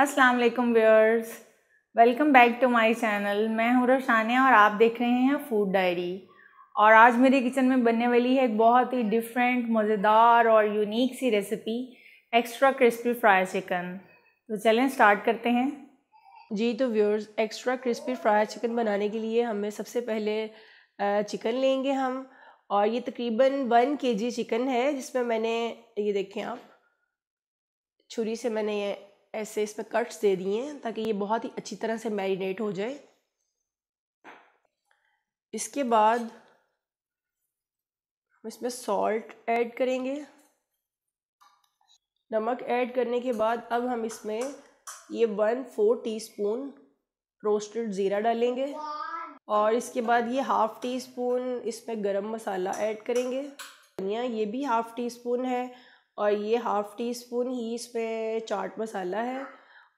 अस्सलाम वालेकुम viewers, welcome back to my channel. मैं हूँ रोशानिया और आप देख रहे हैं फ़ूड डायरी। और आज मेरे किचन में बनने वाली है एक बहुत ही डिफरेंट मज़ेदार और यूनिक सी recipe extra crispy fry chicken तो चलें स्टार्ट करते हैं। जी तो viewers extra crispy fry chicken बनाने के लिए हमें सबसे पहले चिकन लेंगे हम। और ये तकरीबन वन के जी चिकन है, जिसमें मैंने, ये देखें आप, छुरी से मैंने ये ऐसे इसमें कट्स दे दिए हैं ताकि ये बहुत ही अच्छी तरह से मैरिनेट हो जाए। इसके बाद हम इसमें सॉल्ट ऐड करेंगे। नमक ऐड करने के बाद अब हम इसमें ये वन फोर टीस्पून रोस्टेड ज़ीरा डालेंगे। और इसके बाद ये हाफ़ टी स्पून इसमें गरम मसाला ऐड करेंगे। धनिया ये भी हाफ़ टी स्पून है। और ये हाफ़ टी स्पून ही इसमें चाट मसाला है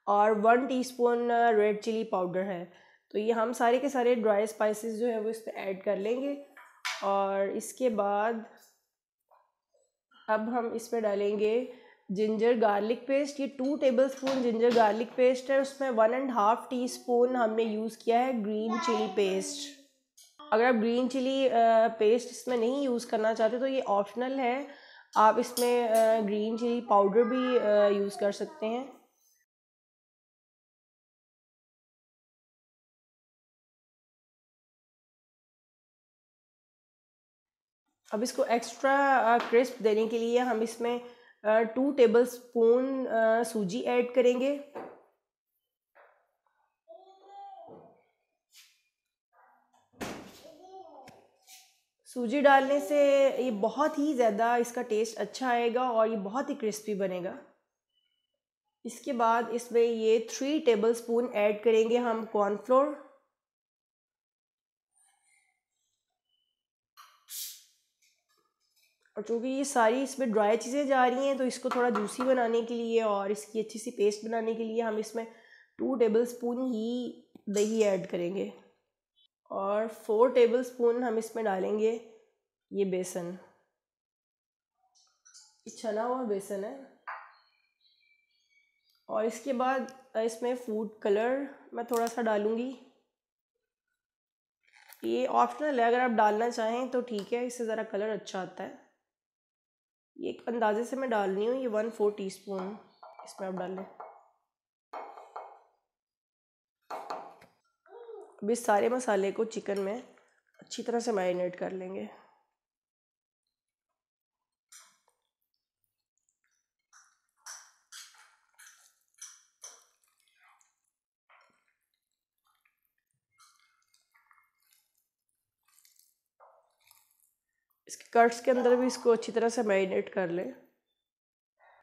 और one teaspoon red chilli powder है। तो ये हम सारे के सारे ड्राई स्पाइसेस जो है वो इस पर ऐड कर लेंगे और इसके बाद अब हम इसमें डालेंगे जिंजर गार्लिक पेस्ट ये two tablespoon ginger garlic paste है। उसमें one and half teaspoon हमने यूज़ किया है ग्रीन चिली पेस्ट अगर आप ग्रीन चिली पेस्ट इसमें नहीं यूज़ करना चाहते तो ये ऑप्शनल है। आप इसमें ग्रीन चिली पाउडर भी यूज़ कर सकते हैं। अब इसको एक्स्ट्रा क्रिस्प देने के लिए हम इसमें टू टेबल स्पून सूजी ऐड करेंगे। सूजी डालने से ये बहुत ही ज़्यादा इसका टेस्ट अच्छा आएगा और ये बहुत ही क्रिस्पी बनेगा। इसके बाद इसमें ये थ्री टेबल स्पून ऐड करेंगे हम कॉर्नफ्लोर और चूँकि ये सारी इसमें ड्राई चीज़ें जा रही हैं तो इसको थोड़ा जूसी बनाने के लिए और इसकी अच्छी सी पेस्ट बनाने के लिए हम इसमें टू टेबल स्पून ही दही ऐड करेंगे। और फोर टेबल स्पून हम इसमें डालेंगे ये बेसन। छना हुआ बेसन है। और इसके बाद इसमें फ़ूड कलर मैं थोड़ा सा डालूँगी। ये ऑप्शनल है, अगर आप डालना चाहें तो ठीक है, इससे ज़रा कलर अच्छा आता है। ये एक अंदाजे से मैं डाल रही हूँ, ये वन फोर टी स्पून इसमें आप डाल लें। अब इस सारे मसाले को चिकन में अच्छी तरह से मैरिनेट कर लेंगे। इसके कट्स के अंदर भी इसको अच्छी तरह से मैरिनेट कर लें।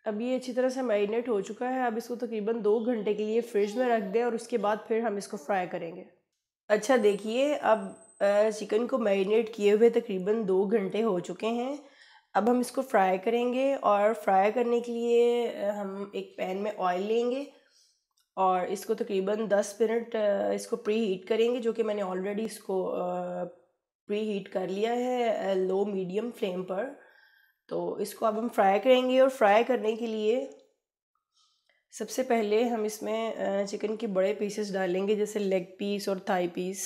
अब ये अच्छी तरह से मैरिनेट हो चुका है। अब इसको तकरीबन दो घंटे के लिए फ्रिज में रख दें और उसके बाद फिर हम इसको फ्राई करेंगे। अच्छा देखिए, अब चिकन को मैरिनेट किए हुए तकरीबन दो घंटे हो चुके हैं। अब हम इसको फ्राई करेंगे और फ्राई करने के लिए हम एक पैन में ऑयल लेंगे और इसको तकरीबन दस मिनट इसको प्री हीट करेंगे, जो कि मैंने ऑलरेडी इसको प्री हीट कर लिया है लो मीडियम फ्लेम पर। तो इसको अब हम फ्राई करेंगे और फ्राई करने के लिए सबसे पहले हम इसमें चिकन के बड़े पीसेस डालेंगे, जैसे लेग पीस और थाई पीस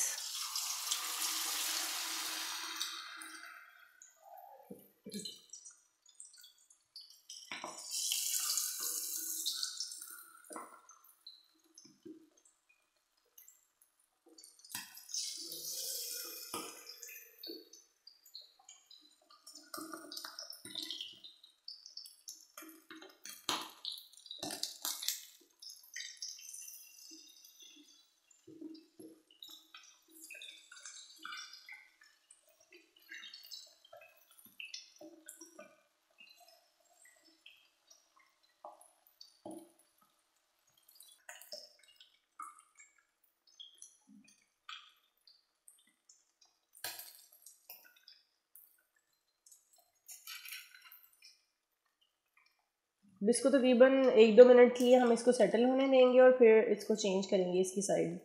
इसको तकरीबन तो एक दो मिनट के लिए हम इसको सेटल होने देंगे और फिर इसको चेंज करेंगे इसकी साइड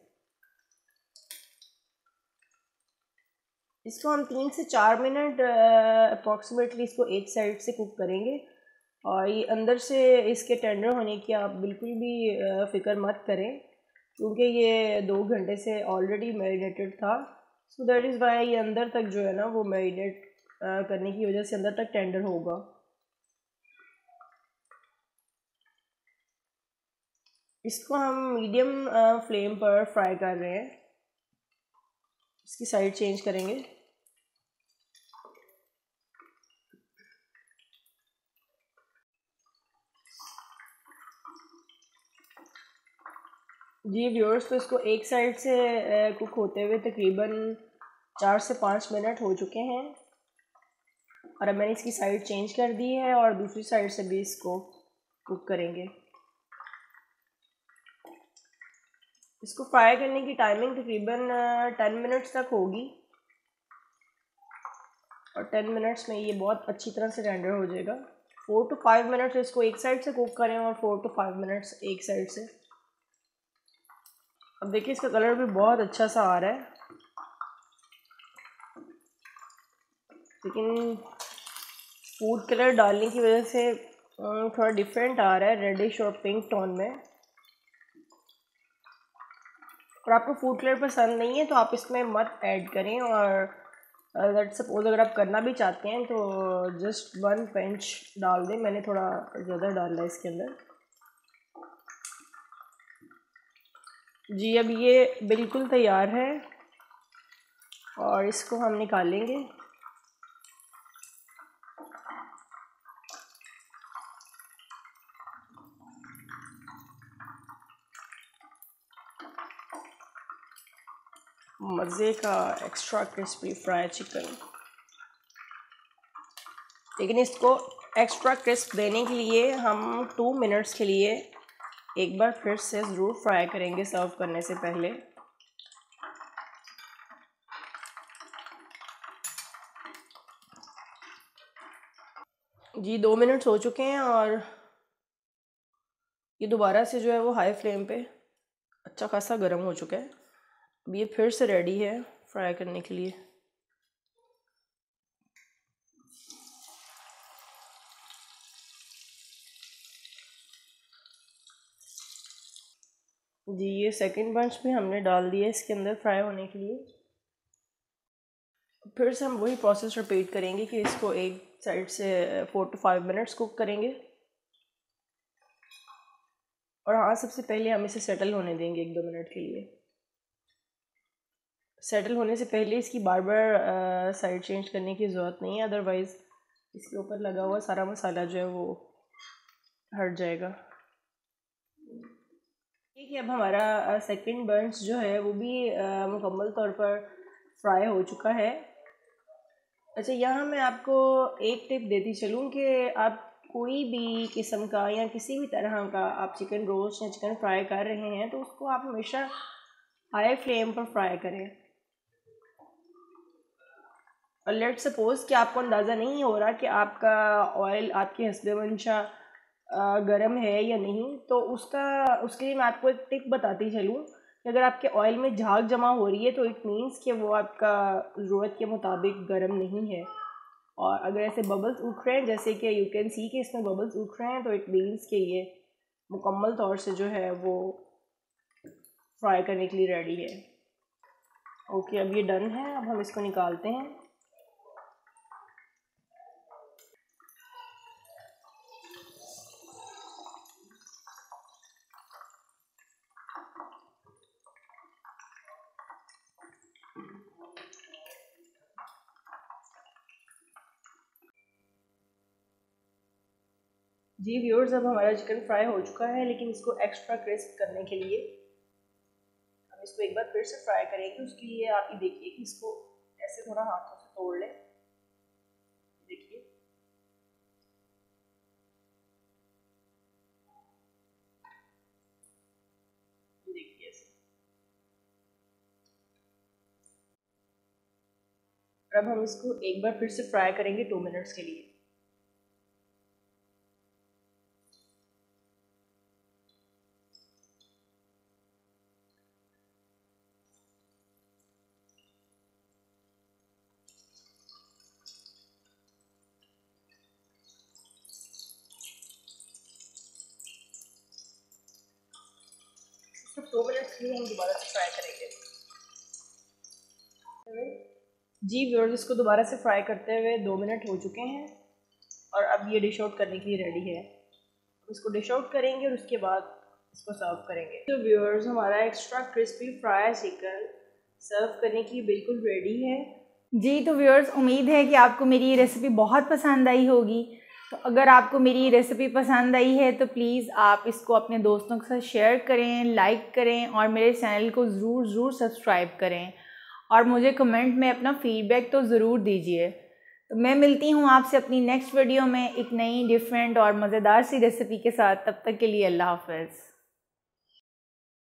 इसको हम तीन से चार मिनट अप्रॉक्सीमेटली इसको एक साइड से कुक करेंगे। और ये अंदर से इसके टेंडर होने की आप बिल्कुल भी फ़िक्र मत करें, क्योंकि ये दो घंटे से ऑलरेडी मैरिनेटेड था। सो दैट इज़ वाई ये अंदर तक जो है ना, वो मैरिनेट करने की वजह से अंदर तक टेंडर होगा। इसको हम मीडियम फ्लेम पर फ्राई कर रहे हैं। इसकी साइड चेंज करेंगे। जी व्यूअर्स तो इसको एक साइड से कुक होते हुए तकरीबन चार से पाँच मिनट हो चुके हैं। और अब मैंने इसकी साइड चेंज कर दी है और दूसरी साइड से भी इसको कुक करेंगे। इसको फ्राई करने की टाइमिंग तकरीबन टेन मिनट्स तक होगी। और टेन मिनट्स में ये बहुत अच्छी तरह से रेंडर हो जाएगा। फोर टू फाइव मिनट्स इसको एक साइड से कुक करें और फोर टू फाइव मिनट्स एक साइड से। अब देखिए इसका कलर भी बहुत अच्छा सा आ रहा है। लेकिन फ़ूड कलर डालने की वजह से थोड़ा डिफरेंट आ रहा है रेडिश और पिंक टोन में। और आपको फ़ूड कलर पसंद नहीं है तो आप इसमें मत ऐड करें और लेट सपोज़ अगर आप करना भी चाहते हैं तो जस्ट वन पेंच डाल दें। मैंने थोड़ा ज़्यादा डाला है इसके अंदर। जी, अब ये बिल्कुल तैयार है और इसको हम निकालेंगे। मज़े का एक्स्ट्रा क्रिस्पी फ्राई चिकन लेकिन इसको एक्स्ट्रा क्रिस्प देने के लिए हम टू मिनट्स के लिए एक बार फिर से ज़रूर फ्राई करेंगे सर्व करने से पहले। जी, दो मिनट्स हो चुके हैं और ये दोबारा से जो है वो हाई फ्लेम पे अच्छा खासा गर्म हो चुका है। ये फिर से रेडी है फ्राई करने के लिए। जी, ये सेकंड बंच भी हमने डाल दिया इसके अंदर फ्राई होने के लिए। फिर से हम वही प्रोसेस रिपीट करेंगे कि इसको एक साइड से four to five minutes cook करेंगे। और हाँ सबसे पहले हम इसे सेटल होने देंगे एक दो मिनट के लिए। सेटल होने से पहले इसकी बार बार साइड चेंज करने की ज़रूरत नहीं है अदरवाइज़ इसके ऊपर लगा हुआ सारा मसाला जो है वो हट जाएगा। ठीक है, अब हमारा सेकंड बर्न्स जो है वो भी मुकम्मल तौर पर फ्राई हो चुका है। अच्छा यहाँ मैं आपको एक टिप देती चलूँ कि आप कोई भी किस्म का या किसी भी तरह का आप चिकन रोस्ट या चिकन फ्राई कर रहे हैं तो उसको आप हमेशा हाई फ्लेम पर फ्राई करें। लेट सपोज़ कि आपको अंदाज़ा नहीं हो रहा कि आपका ऑयल आपके हसबे मंशा गर्म है या नहीं तो उसका, उसके लिए मैं आपको एक टिप बताती चलूँ कि अगर आपके ऑयल में झाग जमा हो रही है तो इट मीन्स कि वो आपका ज़रूरत के मुताबिक गर्म नहीं है। और अगर ऐसे बबल्स उठ रहे हैं, जैसे कि यू कैन सी कि इसमें बबल्स उठ रहे हैं तो इट मीन्स कि ये मुकम्मल तौर से जो है वो फ्राई करने के लिए रेडी है। ओके अब ये डन है, अब हम इसको निकालते हैं। जी व्यूअर्स अब हमारा चिकन फ्राई हो चुका है, लेकिन इसको एक्स्ट्रा क्रिस्प करने के लिए हम इसको एक बार फिर से फ्राई करेंगे। उसके लिए आप ये देखिए कि इसको ऐसे थोड़ा हाथों से तोड़ लें। देखिए। देखिए ऐसे। अब हम इसको एक बार फिर से फ्राई करेंगे टू मिनट्स के लिए। लिए हम दोबारा से फ्राई करेंगे जी व्यूअर्स इसको दोबारा से फ्राई करते हुए दो मिनट हो चुके हैं और अब ये डिश आउट करने के लिए रेडी है। इसको डिश आउट करेंगे और उसके बाद इसको सर्व करेंगे। तो व्यूअर्स हमारा extra crispy fry chicken serve करने की बिल्कुल रेडी है। जी तो व्यूअर्स उम्मीद है कि आपको मेरी ये रेसिपी बहुत पसंद आई होगी। तो अगर आपको मेरी रेसिपी पसंद आई है तो प्लीज़ आप इसको अपने दोस्तों के साथ शेयर करें लाइक करें और मेरे चैनल को ज़रूर ज़रूर सब्सक्राइब करें। और मुझे कमेंट में अपना फ़ीडबैक तो ज़रूर दीजिए। तो मैं मिलती हूँ आपसे अपनी नेक्स्ट वीडियो में एक नई डिफरेंट और मज़ेदार सी रेसिपी के साथ। तब तक के लिए अल्लाह हाफ़